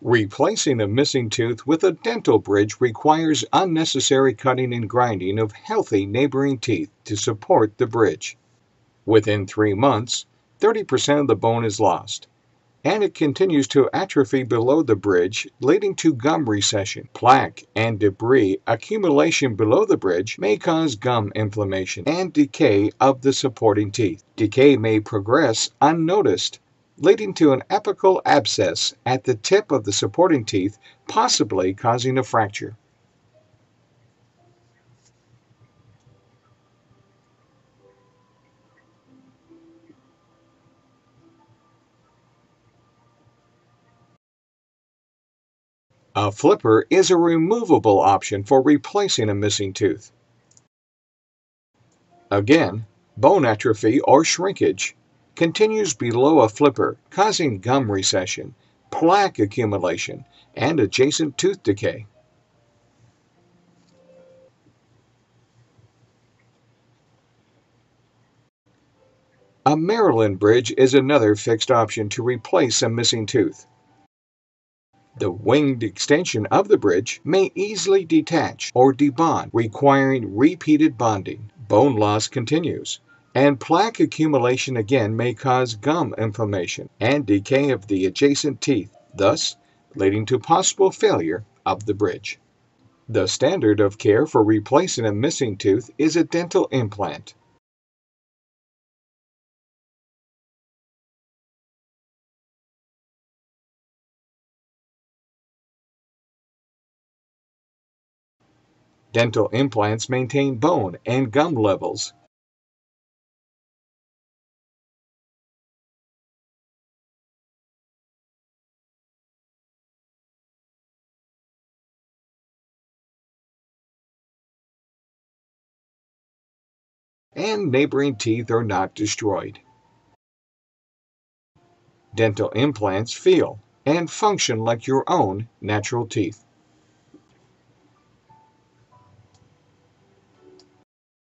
Replacing a missing tooth with a dental bridge requires unnecessary cutting and grinding of healthy neighboring teeth to support the bridge. Within three months, 30% of the bone is lost, and it continues to atrophy below the bridge, leading to gum recession. Plaque and debris accumulation below the bridge may cause gum inflammation and decay of the supporting teeth. Decay may progress unnoticed leading to an apical abscess at the tip of the supporting teeth, possibly causing a fracture. A flipper is a removable option for replacing a missing tooth. Again, bone atrophy or shrinkage continues below a flipper, causing gum recession, plaque accumulation, and adjacent tooth decay. A Maryland bridge is another fixed option to replace a missing tooth. The winged extension of the bridge may easily detach or debond, requiring repeated bonding. Bone loss continues and plaque accumulation again may cause gum inflammation and decay of the adjacent teeth, thus leading to possible failure of the bridge. The standard of care for replacing a missing tooth is a dental implant. Dental implants maintain bone and gum levels and neighboring teeth are not destroyed. Dental implants feel and function like your own natural teeth.